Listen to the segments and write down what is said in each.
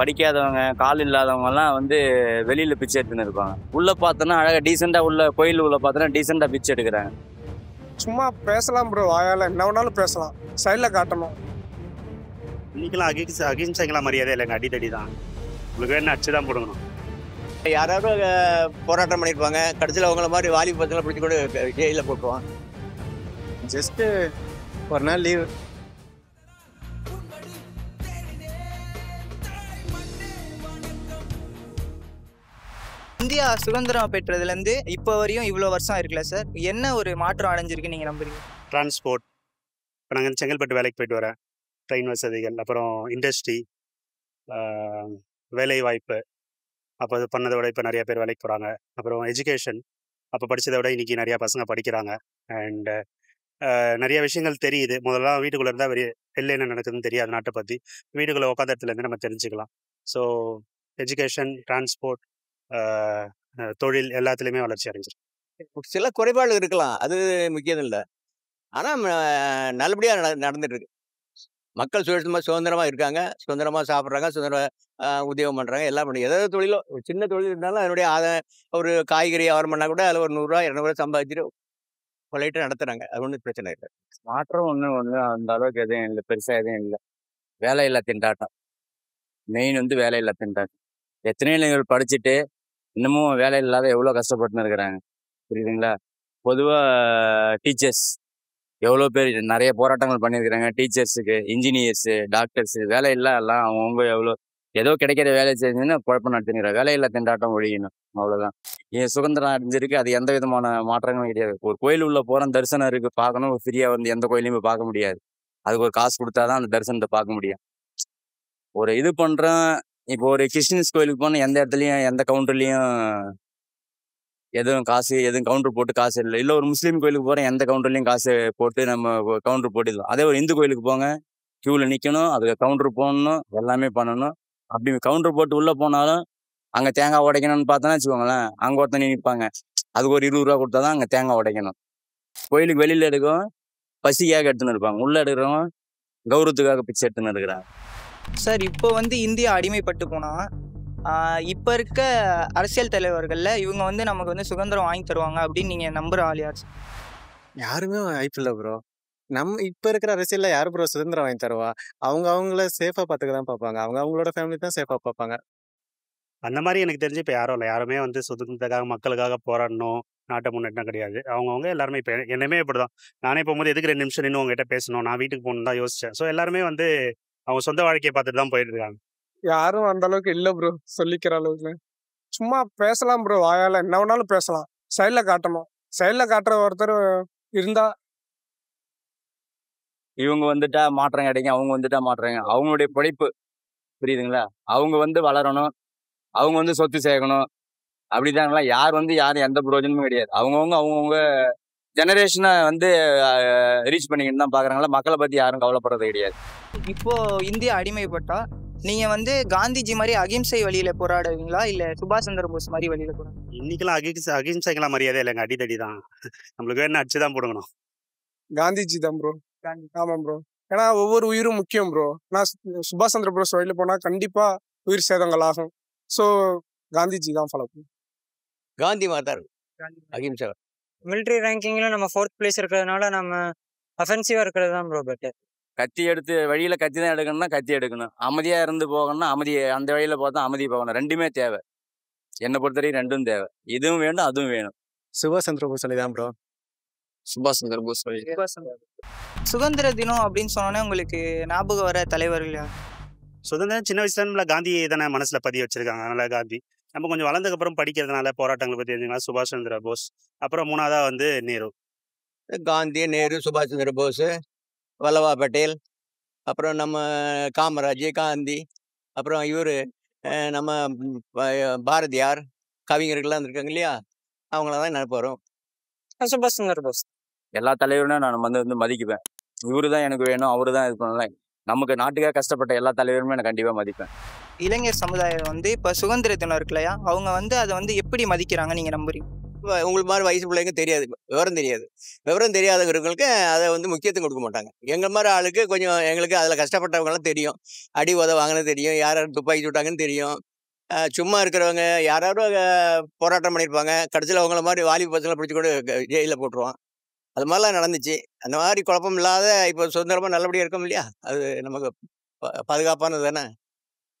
படிக்காதவங்க கால் இல்லாதவங்கலாம் வந்து வெளியில் பிச்சை எடுத்துன்னு இருப்பாங்க. உள்ளே பார்த்தோன்னா அழகாக டீசெண்டாக உள்ள கோயில் உள்ள பார்த்தோன்னா டீசெண்டாக பிச்சை எடுக்கிறாங்க. சும்மா பேசலாம் ப்ரோ வாயால் என்ன வேணாலும் பேசலாம். சைடில் காட்டணும். இன்னைக்கெல்லாம் அகிம்சை அகிம்சைக்கெல்லாம் மரியாதை இல்லைங்க அடித்தடி தான் உங்களுக்கு வேணும் அடிச்சு தான் போடணும். யாராவது போராட்டம் பண்ணியிருப்பாங்க கடைசியில் அவங்கள மாதிரி வாலி பசங்களை பிடிச்சி கொண்டு ஜெயிலில் போட்டுருவான் ஜஸ்ட்டு ஒரு நாள் லீவ் இந்தியா சுதந்திரம் பெற்றதுலேருந்து இப்போ வரையும் இவ்வளோ வருஷம் இருக்குல்ல சார்? என்ன ஒரு மாற்றம் அடைஞ்சிருக்கு நீங்கள் நம்புறீங்க? டிரான்ஸ்போர்ட் இப்போ நாங்கள் செங்கல்பட்டு வேலைக்கு போயிட்டு வரேன். ட்ரெயின் வசதிகள் அப்புறம் இண்டஸ்ட்ரி வேலை வாய்ப்பு அப்போ அது பண்ணதை விட இப்போ நிறைய பேர் வேலைக்கு போகிறாங்க அப்புறம் எஜுகேஷன் அப்போ படித்ததை விட இன்றைக்கி நிறையா பசங்க படிக்கிறாங்க. அண்டு நிறைய விஷயங்கள் தெரியுது. முதல்ல வீட்டுக்குள்ளே இருந்தால் வெளியே வெளில என்ன நடக்குதுன்னு தெரியாது நாட்டை பற்றி வீட்டுக்குள்ளே உட்காந்த இடத்துலேருந்து நம்ம தெரிஞ்சுக்கலாம். ஸோ எஜுகேஷன் டிரான்ஸ்போர்ட் தொழில் எல்லாத்துலேயுமே வளர்ச்சி அடைஞ்சிருக்கு சில குறைபாடுகள் இருக்கலாம். அது முக்கியம் இல்லை. ஆனால் நல்லபடியாக நட நடந்துட்டு இருக்கு மக்கள் சுதந்திரமாக சுதந்திரமாக இருக்காங்க. சுதந்திரமாக சாப்பிட்றாங்க. சுதந்திர உத்தியோகம் பண்ணுறாங்க எல்லாம் பண்ணி ஏதாவது தொழிலோ ஒரு சின்ன தொழில் இருந்தாலும் அதனுடைய ஆத ஒரு காய்கறி வியாபாரம் பண்ணால் கூட அதில் ஒரு நூறுரூவா இரநூறுவா சம்பாதிச்சுட்டு பொலைட்டாக நடத்துகிறாங்க அது ஒன்றும் பிரச்சனை இல்லை. மாற்றம் ஒன்றும் ஒன்று அந்த அளவுக்கு எதுவும் இல்லை. பெருசாக எதுவும் இல்லை. வேலையில்லா திண்டாட்டம். மெயின் வந்து வேலையில்லா திண்டாட்டம். எத்தனையோ இளைஞர்கள் படிச்சுட்டு இன்னமும் வேலை இல்லாத எவ்வளோ கஷ்டப்பட்டுன்னு இருக்கிறாங்க. புரியுதுங்களா? பொதுவாக டீச்சர்ஸ் எவ்வளோ பேர் நிறைய போராட்டங்கள் பண்ணியிருக்கிறாங்க. டீச்சர்ஸுக்கு இன்ஜினியர்ஸு டாக்டர்ஸு வேலை இல்லை எல்லாம் அவங்கவுங்க எவ்வளோ ஏதோ கிடைக்கிற வேலை செஞ்சுன்னு குழப்பம் நடஞ்சுக்கிறோம் வேலை இல்லை திண்டாட்டம் ஒழியணும் அவ்வளோதான் என் சுதந்திரம் அடைஞ்சிருக்கு அது எந்த விதமான மாற்றங்களும் கிடையாது. ஒரு கோயில் உள்ளே போகிறோம் தரிசனம் இருக்குது பார்க்கணும் ஃப்ரீயாக வந்து எந்த கோயிலையுமே பார்க்க முடியாது. அதுக்கு ஒரு காசு கொடுத்தாதான் அந்த தரிசனத்தை பார்க்க முடியும். ஒரு இது பண்ணுறோம் இப்போ ஒரு கிறிஸ்டின்ஸ் கோயிலுக்கு போனால் எந்த இடத்துலையும் எந்த கவுண்டர்லேயும் எதுவும் காசு எதுவும் கவுண்டர் போட்டு காசு இல்லை. இல்லை ஒரு முஸ்லீம் கோயிலுக்கு போகிறேன் எந்த கவுண்டர்லையும் காசு போட்டு நம்ம கவுண்டர் போட்டுடலாம் அதே ஒரு இந்து கோயிலுக்கு போங்க க்யூவில் நிற்கணும் அதுக்கு கவுண்டர் போடணும் எல்லாமே பண்ணணும். அப்படி கவுண்டர் போட்டு உள்ளே போனாலும் அங்கே தேங்காய் உடைக்கணும்னு பார்த்தோன்னா வச்சுக்கோங்களேன் அங்கே ஒருத்தனி நிற்பாங்க அதுக்கு ஒரு இருபது ரூபா கொடுத்தா தான் அங்கே தேங்காய் உடைக்கணும். கோயிலுக்கு வெளியில் எடுக்கும் பசிக்காக எடுத்துன்னு இருப்பாங்க. உள்ளே எடுக்கிறவங்க கௌரவத்துக்காக பிச்சை எடுத்துன்னு இருக்கிறாங்க. சார் இப்போ வந்து இந்தியா அடிமைப்பட்டு போனால் இப்போ இருக்க அரசியல் தலைவர்களில் இவங்க வந்து நமக்கு வந்து சுதந்திரம் வாங்கி தருவாங்க அப்படின்னு நீங்கள் நம்புகிற ஆள் யார் சார்? யாருமே வாய்ப்பு இல்லை ப்ரோ நம்ம இப்போ இருக்கிற அரசியலில் யார் ப்ரோ சுதந்திரம் வாங்கி தருவா? அவங்க அவங்கள சேஃபாக பார்த்துக்க தான் பார்ப்பாங்க அவங்க அவங்களோட ஃபேமிலி தான் சேஃபாக பார்ப்பாங்க அந்த மாதிரி எனக்கு தெரிஞ்சு இப்போ யாரும் இல்லை. யாருமே வந்து சுதந்திரத்துக்காக மக்களுக்காக போராடணும் நாட்டை முன்னேற்றம் கிடையாது. அவங்கவுங்க எல்லாருமே இப்போ என்னமே இப்படி தான் நானே போகும்போது எதுக்கு ரெண்டு நிமிஷம் நின்று உங்ககிட்ட பேசணும்? நான் வீட்டுக்கு போகணும் தான் யோசிச்சேன். ஸோ எல்லாருமே வந்து அவங்க சொந்த வாழ்க்கையை பார்த்துட்டு தான் போயிட்டு இருக்காங்க யாரும் அந்த அளவுக்கு இல்லை ப்ரோ சொல்லிக்கிற அளவுக்கு சும்மா பேசலாம் ப்ரோ வாயால் என்ன வேணாலும் பேசலாம். சைடில் காட்டணும். சைடில் காட்டுற ஒருத்தர் இருந்தா இவங்க வந்துட்டா மாற்றம் கிடைக்கும். அவங்க வந்துட்டா மாற்றம் அவங்களுடைய படிப்பு புரியுதுங்களா? அவங்க வந்து வளரணும். அவங்க வந்து சொத்து சேர்க்கணும். அப்படிதாங்களா? யார் வந்து யாரும் எந்த பிரயோஜனமும் கிடையாது. அவங்கவுங்க அவங்கவுங்க ஜெனரேஷனை வந்து ரீச் பண்ணிக்கிட்டு தான் பார்க்குறாங்களா மக்களை பற்றி யாரும் கவலைப்படுறது கிடையாது. இப்போ இந்தியா அடிமைப்பட்டா நீங்கள் வந்து காந்திஜி மாதிரி அகிம்சை வழியில் போராடுவீங்களா? இல்லை சுபாஷ் சந்திர போஸ் மாதிரி வழியில் போராடு இன்னைக்கெல்லாம் அகிம்சை அகிம்சைக்கெல்லாம் மரியாதை இல்லைங்க அடித்தடி தான். நம்மளுக்கு வேணும் அடிச்சு தான் போடணும் காந்திஜி தான் ப்ரோ ஆமாம் ப்ரோ ஏன்னா ஒவ்வொரு உயிரும் முக்கியம் ப்ரோ நான் சுபாஷ் சந்திர போஸ் வழியில் போனால் கண்டிப்பாக உயிர் சேதங்கள் ஆகும். ஸோ காந்திஜி தான் ஃபாலோ பண்ணும் காந்தி மாதிரி தான் இருக்கும் அகிம்சை. மிலிட்ரி ரேங்கிங்கில் நம்ம ஃபோர்த் பிளேஸ் இருக்கிறதுனால நம்ம அஃபென்சிவாக இருக்கிறது தான் ப்ரோ பெட்டர் கத்தி எடுத்து வழியில் கத்தி தான் எடுக்கணும்னா கத்தி எடுக்கணும். அமைதியாக இருந்து போகணும்னா அமைதி அந்த வழியில் பார்த்தா அமைதி போகணும். ரெண்டுமே தேவை. என்னை பொறுத்தவரைக்கும் ரெண்டும் தேவை. இதுவும் வேணும் அதுவும் வேணும். சுபாஷ் சந்திர போஸ் சொல்லி தான் ப்ரோ சுபாஷ் சந்திர போஸ். சுதந்திர தினம் அப்படின்னு சொன்னோன்னே உங்களுக்கு ஞாபகம் வர தலைவர்கள் சுதந்திரம் சின்ன வயசுல நம்மள காந்தி தானே மனசுல பதிய வச்சிருக்காங்க அதனால காந்தி. நம்ம கொஞ்சம் வளர்ந்ததுக்கு அப்புறம் படிக்கிறதுனால போராட்டங்களை பத்தி தெரிஞ்சுக்கலாம் சுபாஷ் சந்திர போஸ். அப்புறம் மூணாவதா வந்து நேரு. காந்தி நேரு சுபாஷ் சந்திர போஸ் வல்லபா பட்டேல் அப்புறம் நம்ம காமராஜ் காந்தி அப்புறம் இவர் நம்ம பாரதியார் கவிஞர்கள்லாம் இருக்காங்க இல்லையா? அவங்கள தான் நினைப்பு வரும் சுபாஷ் சந்திர போஸ். எல்லா தலைவரும் நான் வந்து வந்து மதிக்குவேன். இவரு தான் எனக்கு வேணும் அவரு தான் இது பண்ணல நமக்கு நாட்டுக்காக கஷ்டப்பட்ட எல்லா தலைவருமே நான் கண்டிப்பாக மதிப்பேன். இளைஞர் சமுதாயம் வந்து இப்போ சுதந்திர தினம் இருக்கு இல்லையா? அவங்க வந்து அதை வந்து எப்படி மதிக்கிறாங்க நீங்கள் நம்புறீங்க? உங்களுக்கு மாதிரி வயசு பிள்ளைங்க தெரியாது. விவரம் தெரியாது. விவரம் தெரியாதவங்களுக்கு அதை வந்து முக்கியத்துவம் கொடுக்க மாட்டாங்க. எங்கள் மாதிரி ஆளுக்கு கொஞ்சம் எங்களுக்கு அதில் கஷ்டப்பட்டவங்கலாம் தெரியும். அடி உத வாங்கினது தெரியும். யார் யார் துப்பாக்கி சுட்டாங்கன்னு தெரியும். சும்மா இருக்கிறவங்க யாராவது போராட்டம் பண்ணியிருப்பாங்க. கடைசியில் அவங்கள மாதிரி வாலிப பசங்களை பிடிச்சி கூட ஜெயிலில் போட்டுருவான். அது மாதிரிலாம் நடந்துச்சு. அந்த மாதிரி குழப்பம் இல்லாத இப்போ சுதந்திரமாக நல்லபடியாக இருக்கோம் இல்லையா? அது நமக்கு பா- பாதுகாப்பானது தானே?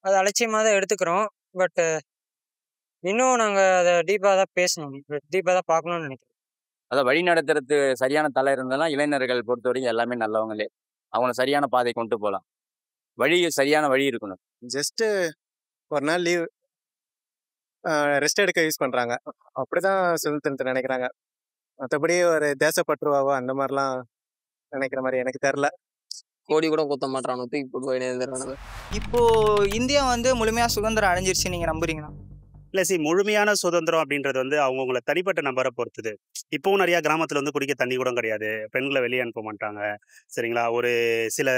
அது அலட்சியமாக தான் எடுத்துக்கிறோம். பட் இன்னும் நாங்கள் அதை டீப்பாக தான் பேசணும். டீப்பாக தான் பார்க்கணும்னு நினைக்கிறோம். அதை வழி நடத்துறது சரியான தலை இருந்தாலும் இளைஞர்கள் பொறுத்த வரைக்கும் எல்லாமே நல்லவங்களே. அவங்கள சரியான பாதை கொண்டு போகலாம் வழி சரியான வழி இருக்கணும். ஜஸ்ட்டு ஒரு நாள் லீவ். ரெஸ்ட் எடுக்க யூஸ் பண்ணுறாங்க அப்படிதான் சுதந்திரத்தை நினைக்கிறாங்க. மற்றபடி ஒரு தேசப்பற்றுவாவோ அந்த மாதிரிலாம் நினைக்கிற மாதிரி எனக்கு தெரில. கோடி கூட குத்த மாட்டானு தூக்கி போட்டு போயினே இப்போ இந்தியா வந்து முழுமையா சுதந்திரம் அடைஞ்சிருச்சு நீங்க நம்புறீங்களா? இல்லை சி முழுமையான சுதந்திரம் அப்படின்றது வந்து அவங்கவுங்கள தனிப்பட்ட நபரை பொறுத்தது. இப்போவும் நிறையா கிராமத்தில் வந்து குடிக்க தண்ணி கூட கிடையாது. பெண்களை வெளியே அனுப்ப மாட்டாங்க. சரிங்களா? ஒரு சில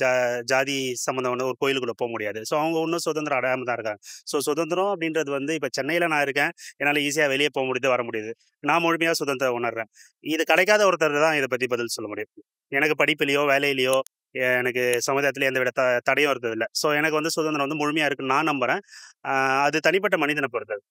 ஜா ஜாதி சம்மந்தம் வந்து ஒரு கோயிலுக்குள்ளே போக முடியாது. ஸோ அவங்க இன்னும் சுதந்திரம் அடையாமல் தான் இருக்காங்க. ஸோ சுதந்திரம் அப்படின்றது வந்து இப்போ சென்னையில் நான் இருக்கேன். என்னால் ஈஸியாக வெளியே போக முடியுது வர முடியுது. நான் முழுமையாக சுதந்திரம் உணர்றேன். இது கிடைக்காத ஒருத்தர் தான் இதை பற்றி பதில் சொல்ல முடியும். எனக்கு படிப்புலையோ வேலையிலையோ எனக்கு சமுதாயத்தில் எந்த வித த தடையும் இருந்ததில்லை. ஸோ எனக்கு வந்து சுதந்திரம் வந்து முழுமையாக இருக்குன்னு நான் நம்புகிறேன் அது தனிப்பட்ட மனிதனை பொறுத்தது.